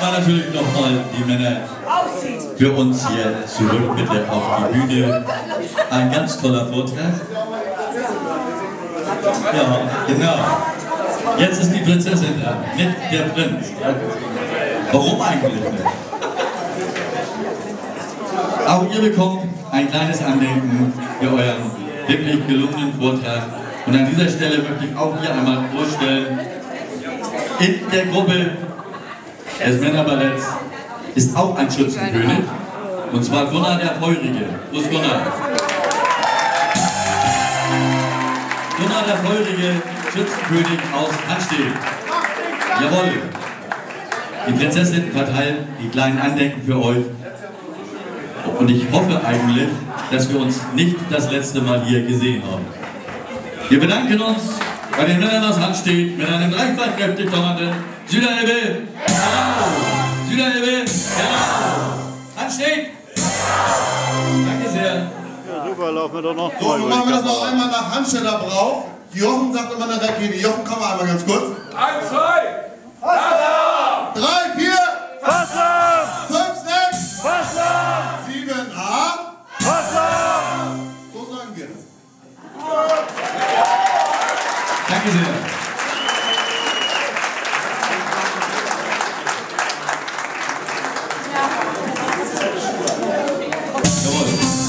Einmal natürlich nochmal die Männer für uns hier zurück bitte auf die Bühne. Ein ganz toller Vortrag. Ja, genau. Jetzt ist die Prinzessin da, nicht der Prinz. Warum eigentlich nicht? Auch ihr bekommt ein kleines Andenken für euren wirklich gelungenen Vortrag. Und an dieser Stelle möchte ich auch hier einmal vorstellen, in der Gruppe des Männerballetts ist auch ein Schützenkönig, und zwar Gunnar der Feurige. Wo Gunnar? Gunnar der Feurige, Schützenkönig aus Hanstedt. Jawohl. Die Prinzessin verteilt die kleinen Andenken für euch. Und ich hoffe eigentlich, dass wir uns nicht das letzte Mal hier gesehen haben. Wir bedanken uns bei den Männern aus Handstedt mit einem dreifach kräftig donnernden Süderelbe. Süderelbe. Handstedt. Danke sehr. Ja, super, laufen wir doch noch So, nun machen wir das noch einmal nach Handstetter Brauch. Jochen sagt immer nach der Knie. Jochen, komm mal einmal ganz kurz. Eins, zwei! Drei, Jawohl.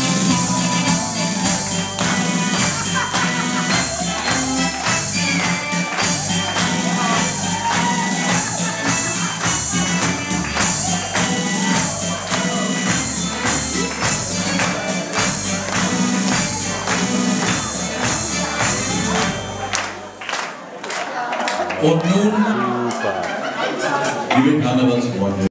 Und nun, Super. liebe Karnevalsfreunde,